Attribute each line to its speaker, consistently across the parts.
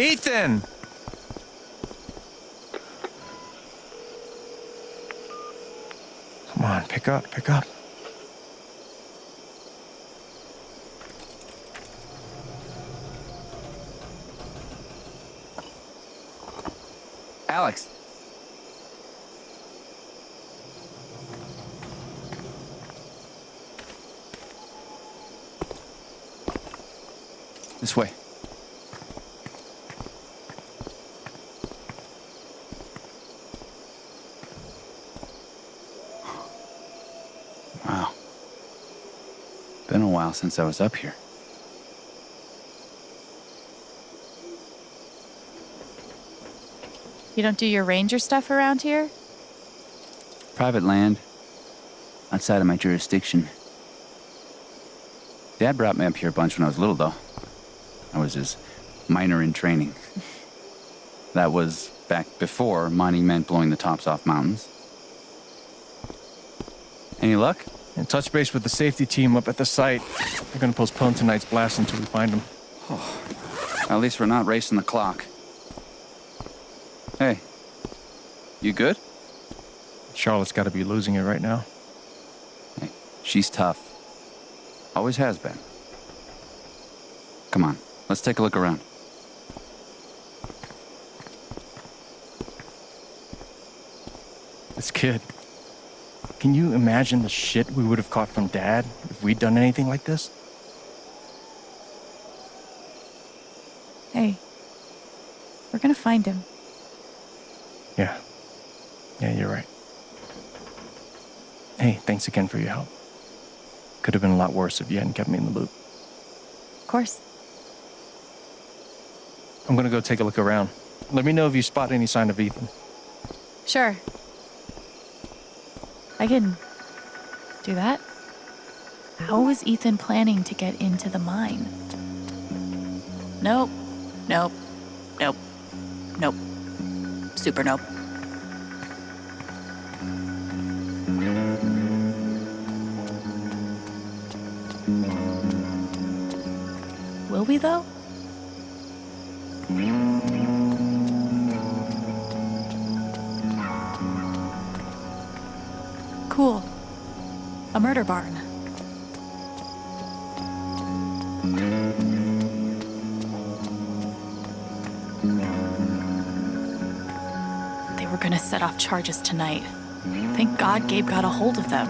Speaker 1: Ethan? Come on, pick up, pick up.
Speaker 2: Alex. This way. Wow. Been a while since I was up here.
Speaker 3: You don't do your ranger stuff around here?
Speaker 2: Private land. Outside of my jurisdiction. Dad brought me up here a bunch when I was little, though. I was his miner in training. That was back before mining meant blowing the tops off mountains. Any luck?
Speaker 1: And touch base with the safety team up at the site. They're gonna postpone tonight's blast until we find them.
Speaker 2: At least we're not racing the clock. Hey, you good?
Speaker 1: Charlotte's gotta be losing it right now.
Speaker 2: Hey, she's tough. Always has been. Come on, let's take a look around.
Speaker 1: This kid. Can you imagine the shit we would have caught from Dad if we'd done anything like this?
Speaker 3: Hey, we're gonna find him.
Speaker 1: Yeah. Yeah, you're right. Hey, thanks again for your help. Could have been a lot worse if you hadn't kept me in the loop.
Speaker 3: Of course.
Speaker 1: I'm gonna go take a look around. Let me know if you spot any sign of Ethan.
Speaker 3: Sure. I can do that. How was Ethan planning to get into the mine? Nope. Nope. Nope. Nope. Super nope. Will we, though? They were gonna set off charges tonight. Thank God Gabe got a hold of them.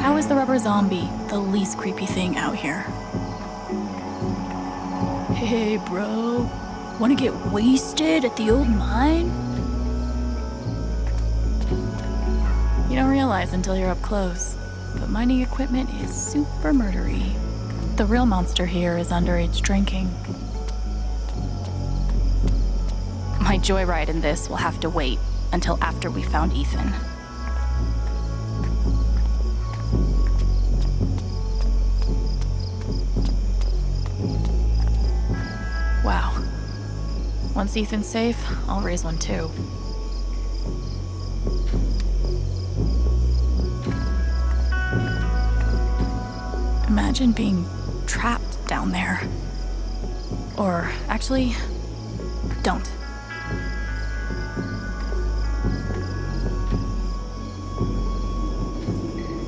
Speaker 3: How is the rubber zombie the least creepy thing out here? Hey, bro. Wanna get wasted at the old mine? You don't realize until you're up close, but mining equipment is super murdery. The real monster here is underage drinking. My joyride in this will have to wait until after we found Ethan. Wow. Once Ethan's safe, I'll raise one too. Imagine being trapped down there. Or actually, don't.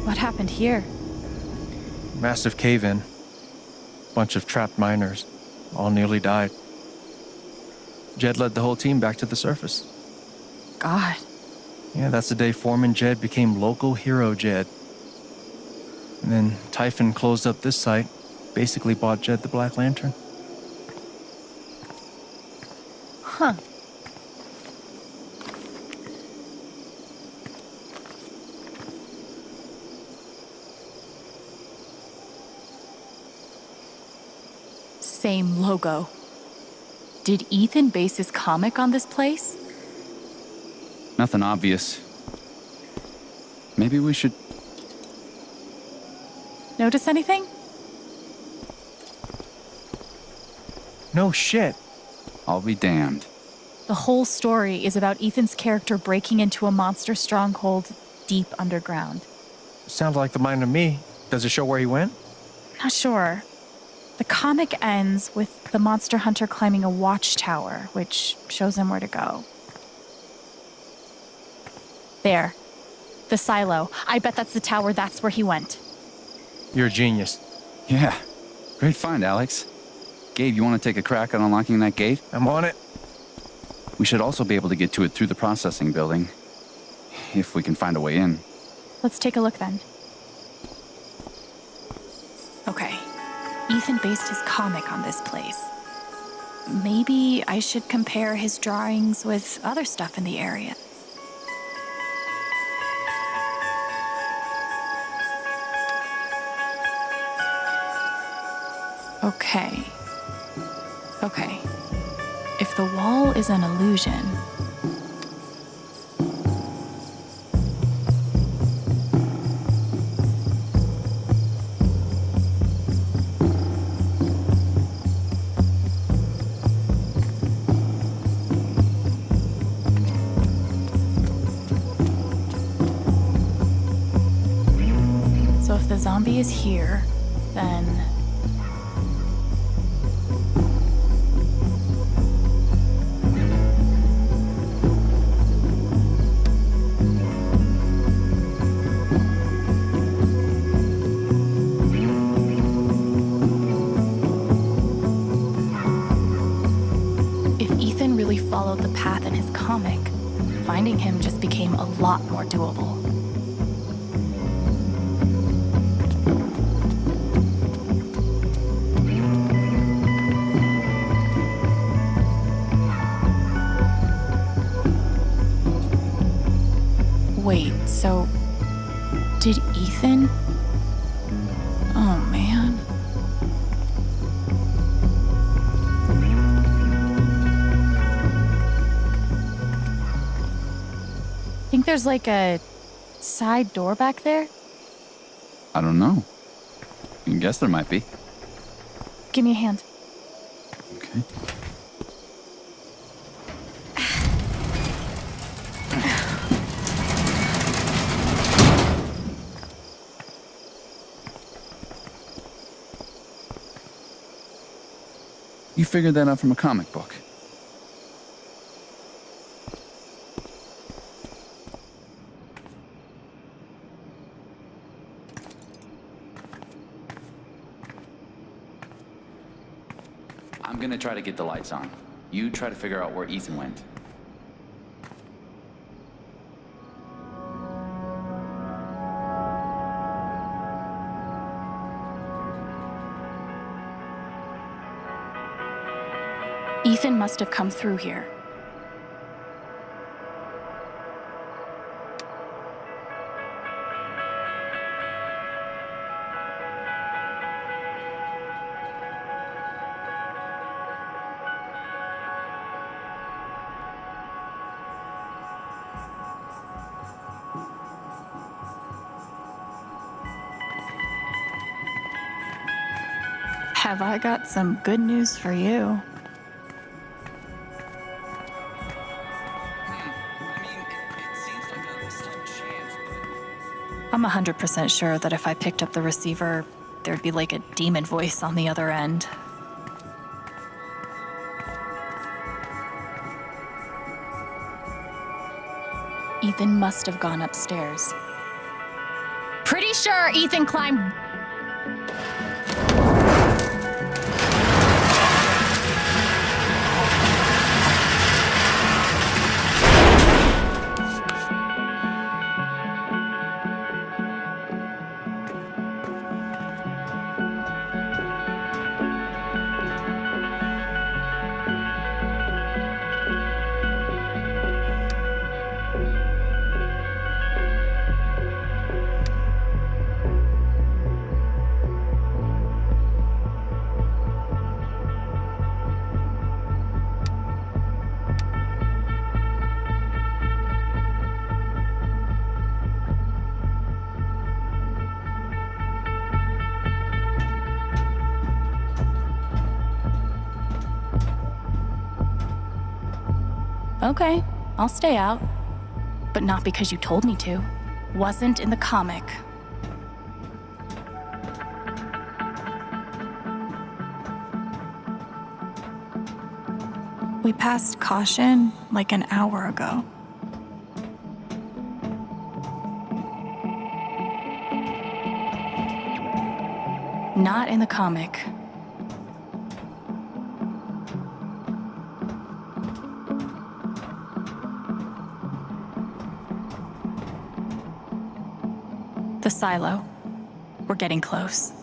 Speaker 3: What happened here?
Speaker 1: Massive cave in. Bunch of trapped miners. All nearly died. Jed led the whole team back to the surface.
Speaker 3: God.
Speaker 1: Yeah, that's the day Foreman Jed became local hero Jed. And then Typhon closed up this site, basically bought Jed the Black Lantern.
Speaker 3: Huh. Same logo. Did Ethan base his comic on this place?
Speaker 2: Nothing obvious. Maybe we should.
Speaker 3: Notice anything?
Speaker 1: No shit.
Speaker 2: I'll be damned.
Speaker 3: The whole story is about Ethan's character breaking into a monster stronghold deep underground.
Speaker 1: Sounds like the mine to me. Does it show where he went?
Speaker 4: Not sure. The comic ends with the monster hunter climbing a watchtower, which shows him where to go. There. The silo. I bet that's the tower. That's where he went.
Speaker 1: You're a genius.
Speaker 2: Yeah. Great find, Alex. Gabe, you want to take a crack at unlocking that gate?
Speaker 1: I'm on it.
Speaker 2: We should also be able to get to it through the processing building. If we can find a way in.
Speaker 4: Let's take a look then.
Speaker 3: Okay. Ethan based his comic on this place. Maybe I should compare his drawings with other stuff in the area. Okay. Okay. If the wall is an illusion, became a lot more doable. Wait, so did Ethan?
Speaker 4: There's like a side door back there?
Speaker 2: I don't know. I guess there might be.
Speaker 4: Give me a hand.
Speaker 2: Okay. You figured that out from a comic book. I'm gonna try to get the lights on. You try to figure out where Ethan went.
Speaker 3: Ethan must have come through here. Have I got some good news for you?
Speaker 2: I mean, it, it seems like a slim chance, but...
Speaker 3: I'm 100% sure that if I picked up the receiver, there'd be like a demon voice on the other end. Ethan must have gone upstairs.
Speaker 4: Pretty sure Ethan climbed.
Speaker 3: Okay, I'll stay out. But not because you told me to. Wasn't in the comic.
Speaker 4: We passed Caution like an hour ago.
Speaker 3: Not in the comic. Silo. We're getting close.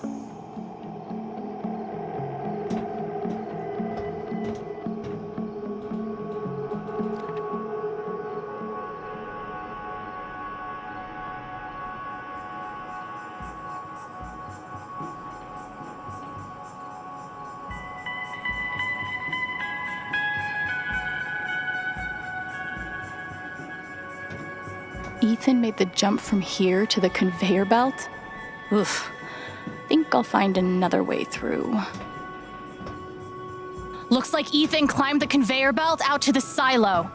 Speaker 3: Ethan made the jump from here to the conveyor belt? Oof. Think I'll find another way through.
Speaker 4: Looks like Ethan climbed the conveyor belt out to the silo.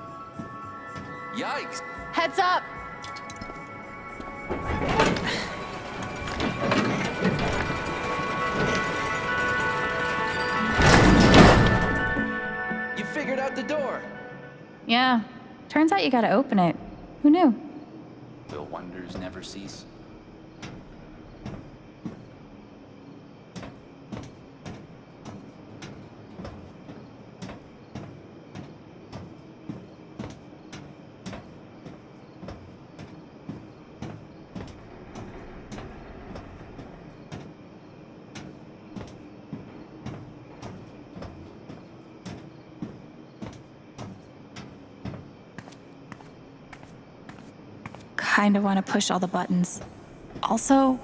Speaker 1: Yikes!
Speaker 4: Heads up!
Speaker 1: You figured out the door!
Speaker 4: Yeah. Turns out you gotta open it. Who knew?
Speaker 2: Wonders never cease?
Speaker 4: Kinda wanna push all the buttons. Also,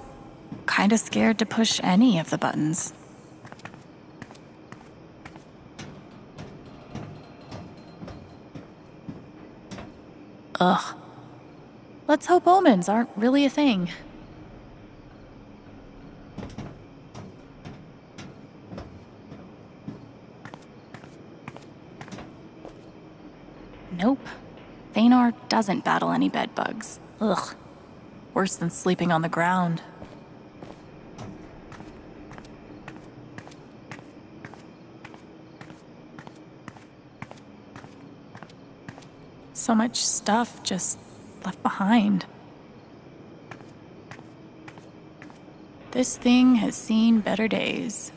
Speaker 4: kinda scared to push any of the buttons.
Speaker 3: Ugh. Let's hope omens aren't really a thing. Nope. Thanor doesn't battle any bed bugs. Ugh. Worse than sleeping on the ground. So much stuff just left behind. This thing has seen better days.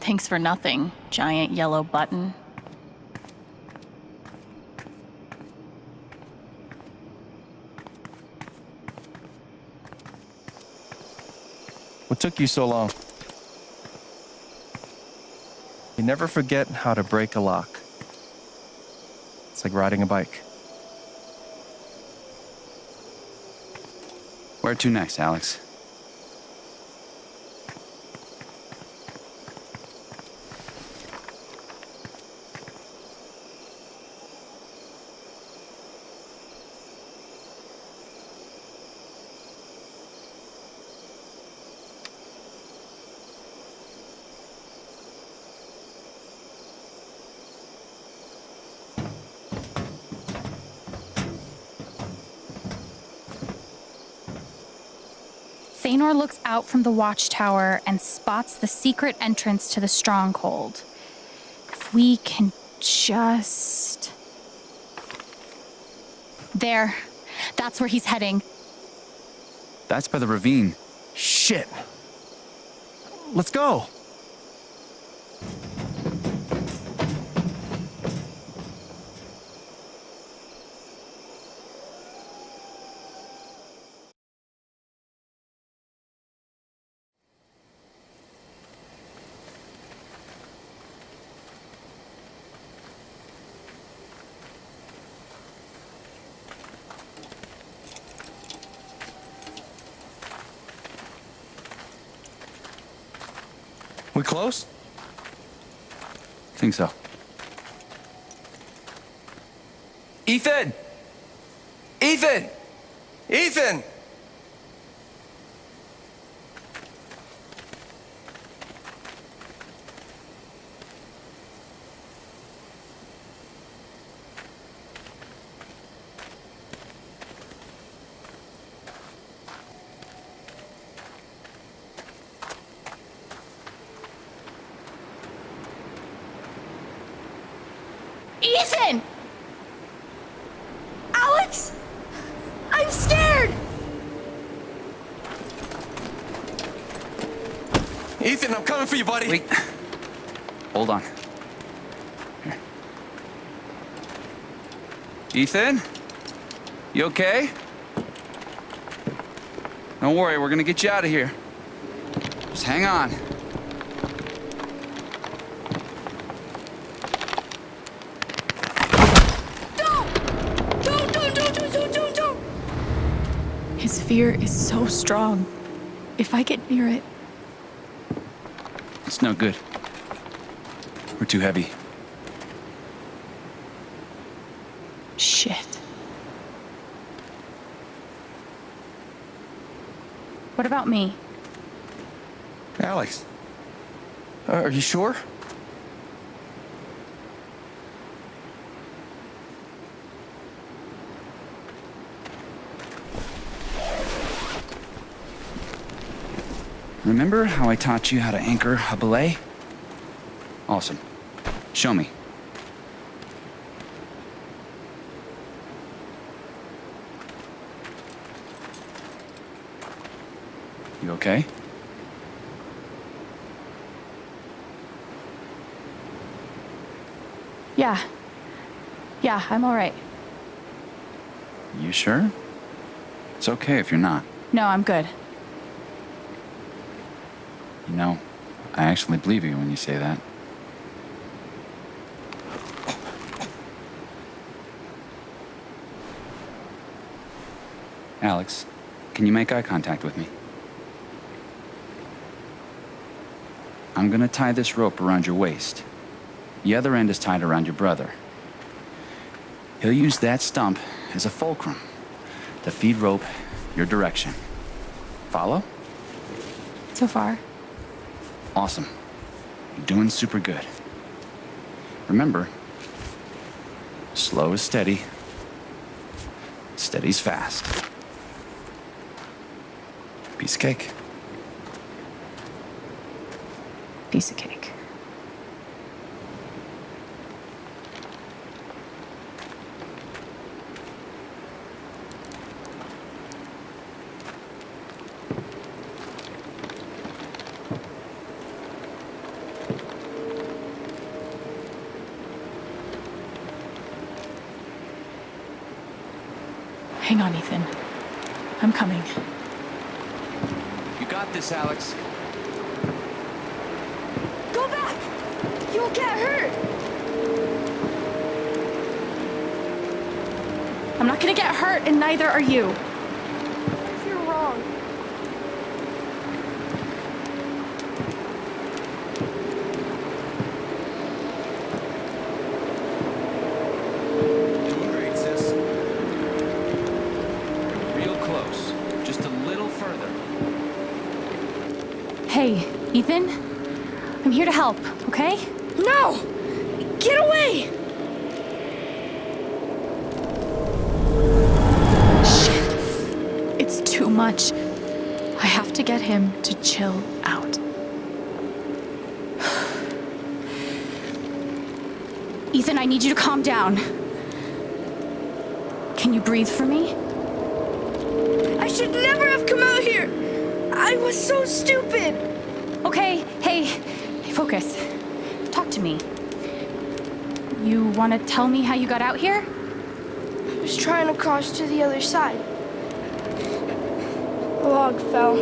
Speaker 3: Thanks for nothing, giant yellow button.
Speaker 1: Took you so long? You never forget how to break a lock. It's like riding a bike.
Speaker 2: Where to next, Alex?
Speaker 4: Thanor looks out from the watchtower and spots the secret entrance to the stronghold. If we can just. There. That's where he's heading.
Speaker 2: That's by the ravine.
Speaker 1: Shit! Let's go! Close?
Speaker 2: Think so.
Speaker 1: Ethan! Ethan! Ethan!
Speaker 3: Ethan!
Speaker 1: Coming for you, buddy.
Speaker 2: Wait. Hold on. Here. Ethan? You okay? Don't worry, we're gonna get you out of here. Just hang on.
Speaker 5: Don't! Don't, don't, don't, don't, don't, don't, don't!
Speaker 3: His fear is so strong. If I get near it,
Speaker 2: It's no good. We're too heavy.
Speaker 3: shit.
Speaker 4: What about me?
Speaker 1: Alex. Uh, are you sure?
Speaker 2: Remember how I taught you how to anchor a belay? Awesome. Show me. You okay?
Speaker 4: Yeah. Yeah, I'm all right.
Speaker 2: You sure? It's okay if you're not.
Speaker 4: No, I'm good.
Speaker 2: You know, I actually believe you when you say that. Alex, can you make eye contact with me? I'm gonna tie this rope around your waist. The other end is tied around your brother. He'll use that stump as a fulcrum to feed rope your direction. Follow?
Speaker 4: So far.
Speaker 2: Awesome. You're doing super good. Remember, slow is steady, steady's fast. Piece of cake.
Speaker 3: Piece of cake. Hang on, Ethan. I'm coming.
Speaker 2: You got this, Alex.
Speaker 5: Go back! You'll get hurt!
Speaker 4: I'm not gonna get hurt, and neither are you. Okay?
Speaker 5: No! Get away!
Speaker 3: It's too much. I have to get him to chill out.
Speaker 4: Ethan, I need you to calm down. Can you breathe for me?
Speaker 5: I should never have come out here! I was so stupid!
Speaker 4: Okay, hey, hey, focus. To me. You want to tell me how you got out here?
Speaker 5: I was trying to cross to the other side. The log fell.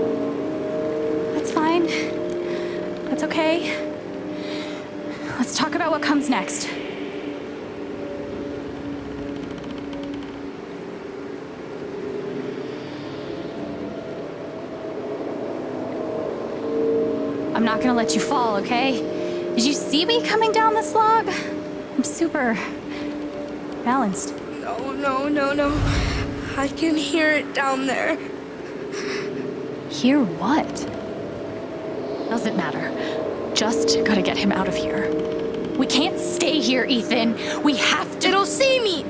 Speaker 4: That's fine. That's okay. Let's talk about what comes next. I'm not gonna let you fall, okay? Did you see me coming down this log? I'm super balanced.
Speaker 5: No, no, no, no. I can hear it down there.
Speaker 3: Hear what? Doesn't matter. Just gotta get him out of here.
Speaker 4: We can't stay here, Ethan. We have to.
Speaker 5: It'll see me!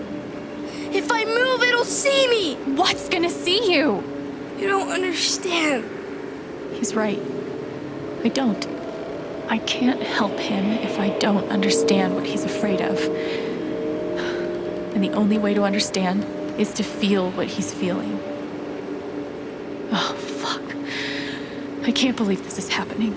Speaker 5: If I move, it'll see me!
Speaker 4: What's gonna see you?
Speaker 5: You don't understand.
Speaker 3: He's right. I don't. I can't help him if I don't understand what he's afraid of. And the only way to understand is to feel what he's feeling. Oh, fuck. I can't believe this is happening.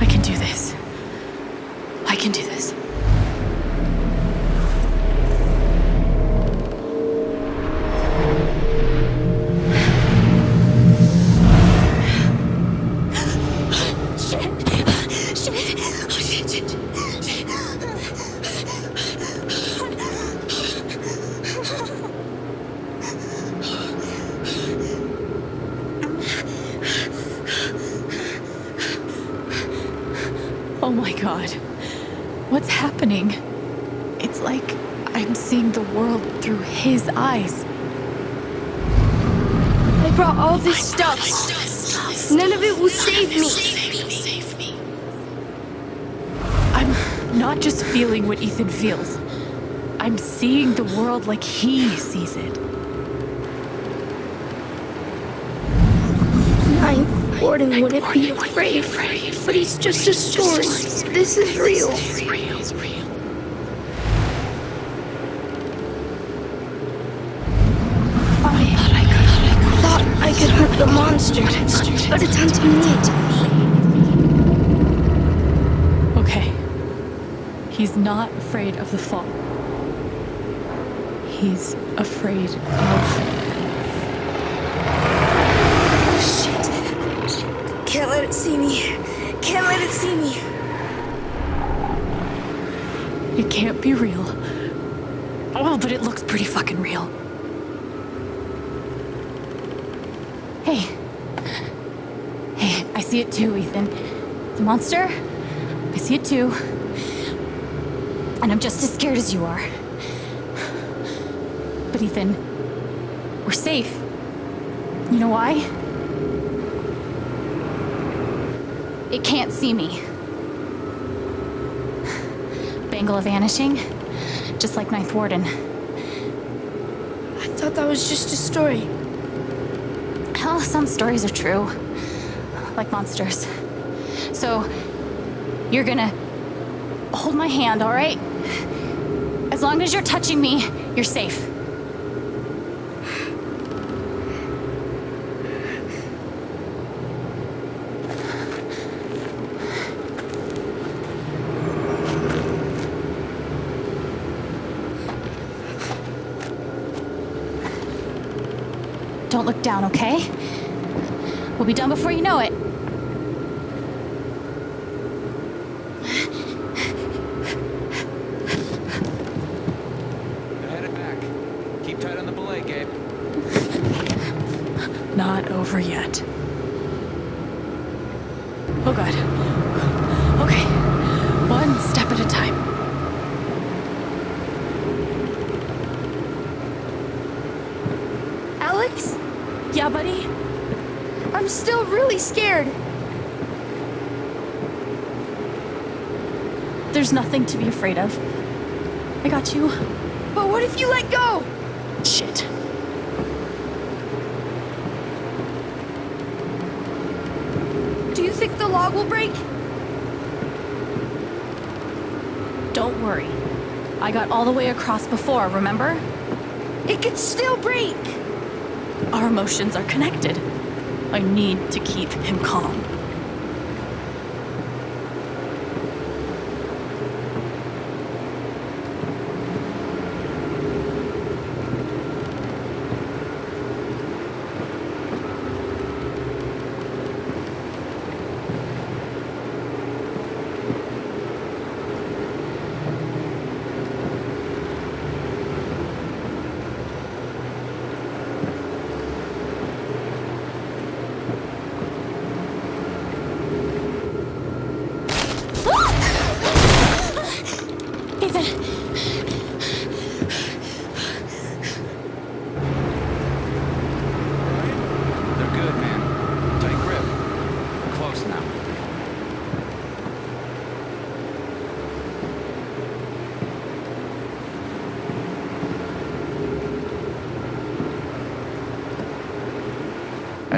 Speaker 3: I can do this. I can do this.
Speaker 5: Warden wouldn't be afraid, but he's just a story. This is real. I thought I could hunt the monster, but it's hunting me.
Speaker 3: Okay. He's not afraid of the fall. He's afraid of.
Speaker 5: Shit. Can't let it see me. Can't let it see me.
Speaker 3: It can't be real. Oh, but it looks pretty fucking real.
Speaker 4: Hey. Hey, I see it too, Ethan. The monster? I see it too. And I'm just as scared as you are. But Ethan, we're safe. You know why? It can't see me. Bangla vanishing, just like Ninth Warden.
Speaker 5: I thought that was just a story.
Speaker 4: Hell, some stories are true, like monsters. So, you're gonna hold my hand, all right? As long as you're touching me, you're safe. Don't look down, okay? We'll be done before you know it.
Speaker 2: Headed back. Keep tight on the belay, Gabe.
Speaker 3: Not over yet. Oh god. Okay. One step at a time.
Speaker 5: Alex,
Speaker 3: Yeah, buddy?
Speaker 5: I'm still really scared.
Speaker 3: There's nothing to be afraid of. I got you.
Speaker 5: But what if you let go?
Speaker 3: Shit.
Speaker 5: Do you think the log will break?
Speaker 3: Don't worry. I got all the way across before, remember?
Speaker 5: It could still break.
Speaker 3: Our emotions are connected. I need to keep him calm.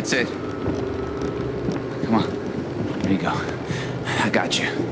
Speaker 2: That's it. Come on. There you go. I got you.